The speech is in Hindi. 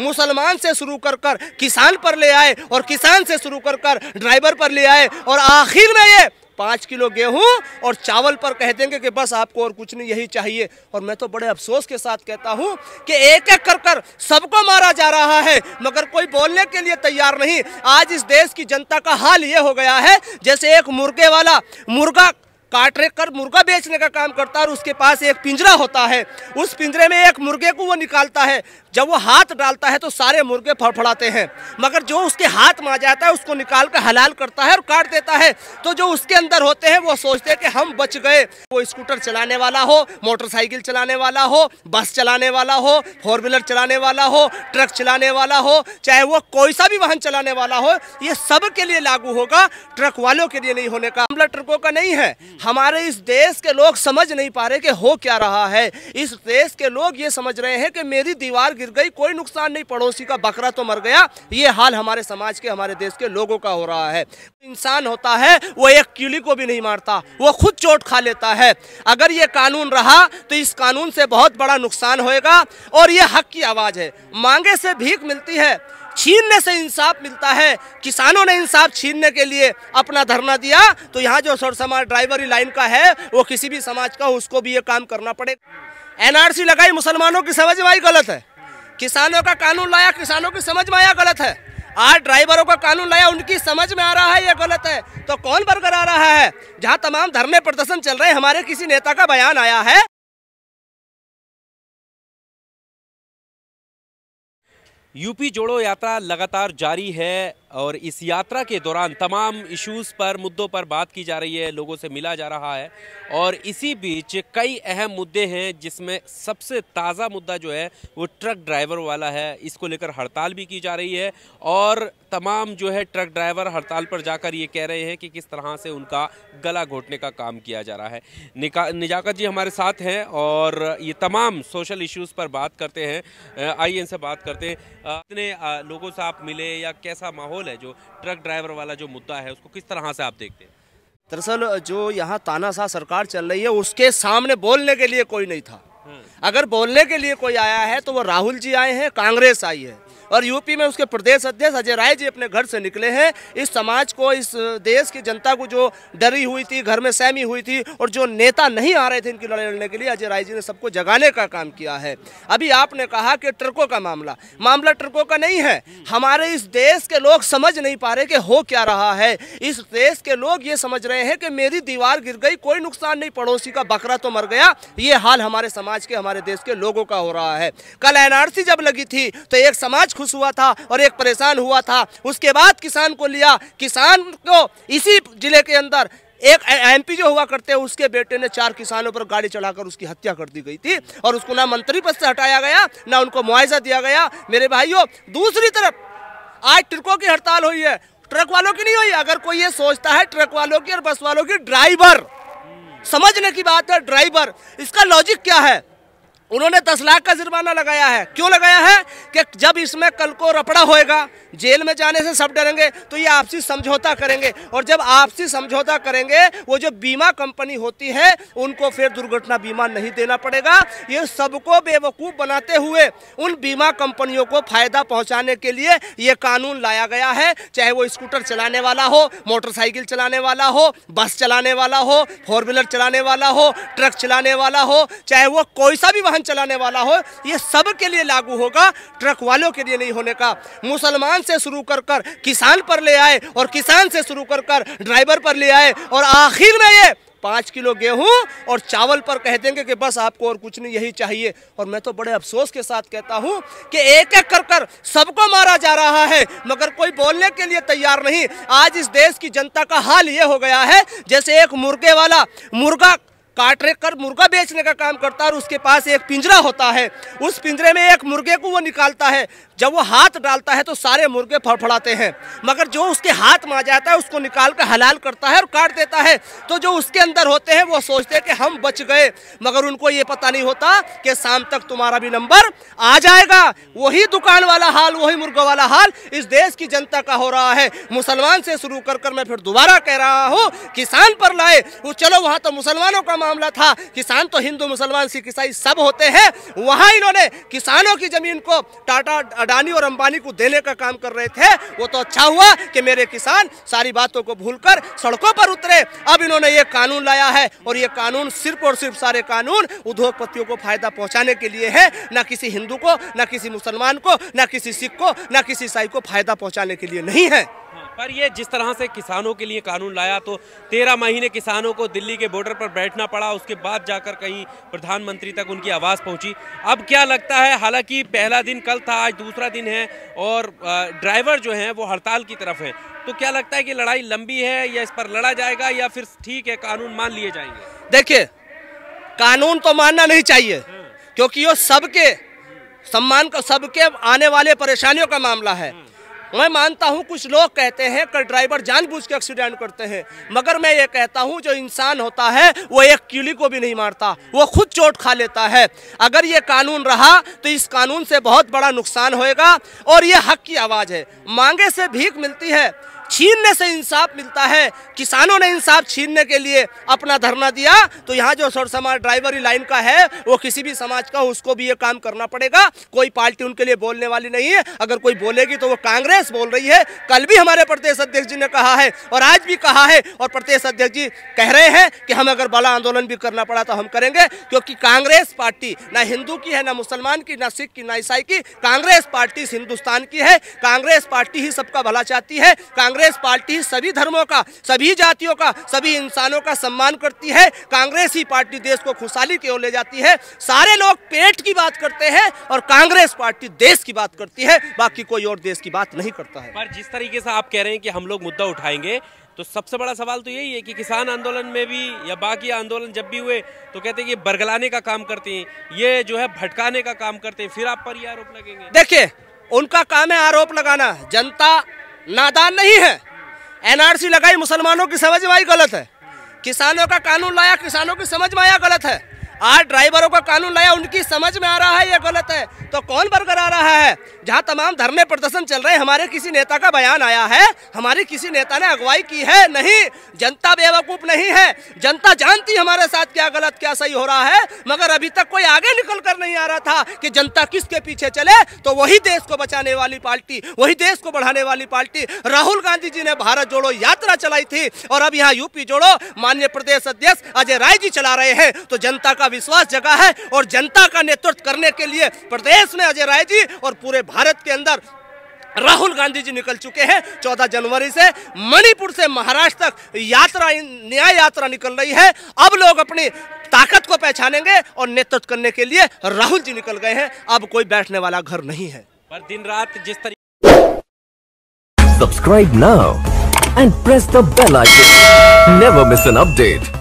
मुसलमान से शुरू कर कर किसान पर ले आए और किसान से शुरू कर कर ड्राइवर पर ले आए और आखिर में ये पाँच किलो गेहूँ और चावल पर कह देंगे कि बस आपको और कुछ नहीं, यही चाहिए। और मैं तो बड़े अफसोस के साथ कहता हूँ कि एक एक कर कर सबको मारा जा रहा है, मगर कोई बोलने के लिए तैयार नहीं। आज इस देश की जनता का हाल ये हो गया है, जैसे एक मुर्गे वाला, मुर्गा काट कर मुर्गा बेचने का काम करता है और उसके पास एक पिंजरा होता है। उस पिंजरे में एक मुर्गे को वो निकालता है। जब वो हाथ डालता है तो सारे मुर्गे फड़फड़ाते हैं। मगर जो उसके हाथ में आ जाता है, उसको निकाल कर हलाल करता है और काट देता है। तो जो उसके अंदर होते हैं, वो सोचते हैं कि हम बच गए। वो स्कूटर चलाने वाला हो, मोटरसाइकिल चलाने वाला हो, बस चलाने वाला हो, फोर व्हीलर चलाने वाला हो, ट्रक चलाने वाला हो, चाहे वो कोई सा भी वाहन चलाने वाला हो, ये सब के लिए लागू होगा। ट्रक वालों के लिए नहीं होने का। मामला ट्रकों का नहीं है। हमारे इस देश के लोग समझ नहीं पा रहे कि हो क्या रहा है। इस देश के लोग ये समझ रहे हैं कि मेरी दीवार गिर गई, कोई नुकसान नहीं, पड़ोसी का बकरा तो मर गया। ये हाल हमारे समाज के, हमारे देश के लोगों का हो रहा है। इंसान होता है, वो एक कीली को भी नहीं मारता, वो खुद चोट खा लेता है। अगर ये कानून रहा तो इस कानून से बहुत बड़ा नुकसान होएगा। और ये हक की आवाज़ है। मांगे से भीख मिलती है छीनने से इंसाफ मिलता है। किसानों ने इंसाफ छीनने के लिए अपना धरना दिया। तो यहाँ जो सर समाज ड्राइवरी लाइन का है, वो किसी भी समाज का, उसको भी ये काम करना पड़ेगा। एनआरसी लगाई, मुसलमानों की समझ में आई गलत है। किसानों का कानून लाया, किसानों की समझ में आया गलत है। आज ड्राइवरों का कानून लाया, उनकी समझ में आ रहा है, ये गलत है। तो कौन बरकरार रहा है? जहाँ तमाम धरने प्रदर्शन चल रहे हमारे किसी नेता का बयान आया है। यूपी जोड़ो यात्रा लगातार जारी है। और इस यात्रा के दौरान तमाम इश्यूज़ पर, मुद्दों पर बात की जा रही है, लोगों से मिला जा रहा है। और इसी बीच कई अहम मुद्दे हैं जिसमें सबसे ताज़ा मुद्दा जो है, वो ट्रक ड्राइवर वाला है। इसको लेकर हड़ताल भी की जा रही है और तमाम जो है ट्रक ड्राइवर हड़ताल पर जाकर ये कह रहे हैं कि किस तरह से उनका गला घोटने का काम किया जा रहा है। निजाकत जी हमारे साथ हैं और ये तमाम सोशल इश्यूज़ पर बात करते हैं। आइए इनसे बात करते हैं। इतने लोगों से आप मिले या कैसा माहौल है जो ट्रक ड्राइवर वाला जो मुद्दा है उसको किस तरह से आप देखते हैं? दरअसल जो यहाँ तानाशाह सरकार चल रही है उसके सामने बोलने के लिए कोई नहीं था। हम्म। अगर बोलने के लिए कोई आया है तो वो राहुल जी आए हैं कांग्रेस आई है। और यूपी में उसके प्रदेश अध्यक्ष अजय राय जी अपने घर से निकले हैं। इस समाज को, इस देश की जनता को जो डरी हुई थी, घर में सहमी हुई थी और जो नेता नहीं आ रहे थे इनकी लड़ाई लड़ने के लिए, अजय राय जी ने सबको जगाने का काम किया है। अभी आपने कहा कि ट्रकों का मामला। मामला ट्रकों का नहीं है। हमारे इस देश के लोग समझ नहीं पा रहे कि हो क्या रहा है। इस देश के लोग ये समझ रहे हैं कि मेरी दीवार गिर गई, कोई नुकसान नहीं, पड़ोसी का बकरा तो मर गया। ये हाल हमारे समाज के, हमारे देश के लोगों का हो रहा है। कल एनआरसी जब लगी थी तो एक समाज खुश हुआ था और एक परेशान हुआ था। उसके बाद किसान को लिया। किसान को इसी ज़िले के अंदर एक एमपी जो हुआ करते हैं, उसके बेटे ने चार किसानों पर गाड़ी चढ़ाकर उसकी हत्या कर दी गई थी और उसको ना मंत्री पद से हटाया गया, ना उनको मुआवजा दिया गया। मेरे भाइयों, दूसरी तरफ़ आज ट्रकों की हड़ताल हुई है। ट्रक वालों की नहीं हुई। अगर कोई ये सोचता है ट्रक वालों की और बस वालों की, ड्राइवर। समझने की बात है, ड्राइवर। इसका लॉजिक क्या है? उन्होंने दस लाख का जुर्माना लगाया है। क्यों लगाया है? कि जब इसमें कल को रपड़ा होएगा, जेल में जाने से सब डरेंगे तो ये आपसी समझौता करेंगे। और जब आपसी समझौता करेंगे, वो जो बीमा कंपनी होती है, उनको फिर दुर्घटना बीमा नहीं देना पड़ेगा। ये सबको बेवकूफ़ बनाते हुए उन बीमा कंपनियों को फ़ायदा पहुँचाने के लिए ये कानून लाया गया है। चाहे वो स्कूटर चलाने वाला हो, मोटरसाइकिल चलाने वाला हो, बस चलाने वाला हो, फोर व्हीलर चलाने वाला हो, ट्रक चलाने वाला हो, चाहे वो कोई सा भी चलाने वाला हो, ये सब के लिए लागू होगा, ट्रक वालों के लिए नहीं होने का। मुसलमान से शुरू कर कर किसान पर ले आए और किसान से शुरू कर कर ड्राइवर पर ले आए और आखिर में ये पाँच किलो गेहूँ और चावल पर कह देंगे कि बस आपको और कुछ नहीं, यही चाहिए। और मैं तो बड़े अफसोस के साथ कहता हूँ कि एक एक कर कर सबको मारा जा रहा है, मगर कोई बोलने के लिए तैयार नहीं। आज इस देश की जनता का हाल ये हो गया है, जैसे एक मुर्गे वाला मुर्गा काट कर मुर्गा बेचने का काम करता है और उसके पास एक पिंजरा होता है। उस पिंजरे में एक मुर्गे को वो निकालता है। जब वो हाथ डालता है तो सारे मुर्गे फड़फड़ाते हैं। मगर जो उसके हाथ में आ जाता है, उसको निकाल कर हलाल करता है और काट देता है। तो जो उसके अंदर होते हैं, वो सोचते हैं कि हम बच गए। मगर उनको ये पता नहीं होता कि शाम तक तुम्हारा भी नंबर आ जाएगा। वही दुकान वाला हाल, वही मुर्गा वाला हाल इस देश की जनता का हो रहा है। मुसलमान से शुरू कर कर मैं फिर दोबारा कह रहा हूँ, किसान पर लाए। वो चलो वहाँ तो मुसलमानों का मामला था। किसान तो हिंदू, मुसलमान, सिख, ईसाई सब होते हैं। वहाँ इन्होंने किसानों की ज़मीन को टाटा, अडानी और अंबानी को देने का काम कर रहे थे। वो तो अच्छा हुआ कि मेरे किसान सारी बातों को भूलकर सड़कों पर उतरे। अब इन्होंने ये कानून लाया है और ये कानून सिर्फ़ और सिर्फ़ सारे कानून उद्योगपतियों को फ़ायदा पहुँचाने के लिए है। ना किसी हिंदू को, ना किसी मुसलमान को, ना किसी सिख को, ना किसी ईसाई को फ़ायदा पहुँचाने के लिए नहीं है। पर ये जिस तरह से किसानों के लिए कानून लाया तो तेरह महीने किसानों को दिल्ली के बॉर्डर पर बैठना पड़ा, उसके बाद जाकर कहीं प्रधानमंत्री तक उनकी आवाज़ पहुँची। अब क्या लगता है, हालाँकि पहला दिन कल था, आज दूसरा दिन है, और ड्राइवर जो हैं, वो हड़ताल की तरफ़ है। तो क्या लगता है कि लड़ाई लंबी है, या इस पर लड़ा जाएगा, या फिर ठीक है, कानून मान लिए जाएँगे? देखिए, कानून तो मानना नहीं चाहिए, क्योंकि वो सबके सम्मान का, सबके आने वाले परेशानियों का मामला है। मैं मानता हूँ कुछ लोग कहते हैं कि ड्राइवर जानबूझ के एक्सीडेंट करते हैं। मगर मैं ये कहता हूँ, जो इंसान होता है, वो एक कीली को भी नहीं मारता, वो खुद चोट खा लेता है। अगर ये कानून रहा तो इस कानून से बहुत बड़ा नुकसान होएगा, और ये हक की आवाज़ है। मांगे से भीख मिलती है छीनने से इंसाफ मिलता है। किसानों ने इंसाफ छीनने के लिए अपना धरना दिया। तो यहाँ जो सर समाज ड्राइवरी लाइन का है, वो किसी भी समाज का, उसको भी ये काम करना पड़ेगा। कोई पार्टी उनके लिए बोलने वाली नहीं है। अगर कोई बोलेगी तो वो कांग्रेस बोल रही है। कल भी हमारे प्रदेश अध्यक्ष जी ने कहा है और आज भी कहा है। और प्रदेश अध्यक्ष जी कह रहे हैं कि हम अगर बड़ा आंदोलन भी करना पड़ा तो हम करेंगे। क्योंकि कांग्रेस पार्टी ना हिंदू की है, ना मुसलमान की, ना सिख की, ना ईसाई की। कांग्रेस पार्टी हिंदुस्तान की है। कांग्रेस पार्टी ही सबका भला चाहती है। कांग्रेस कांग्रेस पार्टी सभी धर्मों का सभी जातियों का सभी इंसानों का सम्मान करती है। कांग्रेस ही पार्टी देश को खुशहाली की ओर ले जाती है। सारे लोग पेट की बात करते हैं और कांग्रेस पार्टी देश की बात करती है। बाकी कोई और देश की बात नहीं करता है। पर जिस तरीके से आप कह रहे हैं कि हम लोग मुद्दा उठाएँगे तो सबसे बड़ा सवाल तो यही है कि किसान आंदोलन में भी या बाकी आंदोलन जब भी हुए तो कहते हैं कि बरगलाने का काम करते हैं। ये जो है भटकाने का काम करते हैं। फिर आप पर ये आरोप लगेंगे। देखिए उनका काम है आरोप लगाना। जनता नादान नहीं है। एनआरसी लगाई मुसलमानों की समझ में आई गलत है। किसानों का कानून लाया, किसानों की समझ में आया गलत है। आज ड्राइवरों का कानून लाया उनकी समझ में आ रहा है, ये गलत है। तो कौन बरकर आ रहा है? जहाँ तमाम धरने प्रदर्शन चल रहे हैं, हमारे किसी नेता का बयान आया है, हमारी किसी नेता ने अगुवाई की है नहीं। जनता बेवकूफ़ नहीं है। जनता जानती हमारे साथ क्या गलत, क्या सही हो रहा है, मगर अभी तक कोई आगे निकल कर नहीं आ रहा था कि जनता किसके पीछे चले। तो वही देश को बचाने वाली पार्टी, वही देश को बढ़ाने वाली पार्टी, राहुल गांधी जी ने भारत जोड़ो यात्रा चलाई थी, और अब यहाँ यूपी जोड़ो, मान्य प्रदेश अध्यक्ष अजय राय जी चला रहे हैं। तो जनता का विश्वास जगा है और जनता का नेतृत्व करने के लिए प्रदेश में अजय राय जी और पूरे भारत के अंदर राहुल गांधी जी निकल चुके हैं। 14 जनवरी से मणिपुर से महाराष्ट्र तक यात्रा न्याय यात्रा निकल रही है। अब लोग अपनी ताकत को पहचानेंगे और नेतृत्व करने के लिए राहुल जी निकल गए हैं। अब कोई बैठने वाला घर नहीं है। पर दिन रात जिस तरीके subscribe now and press the bell icon never miss an update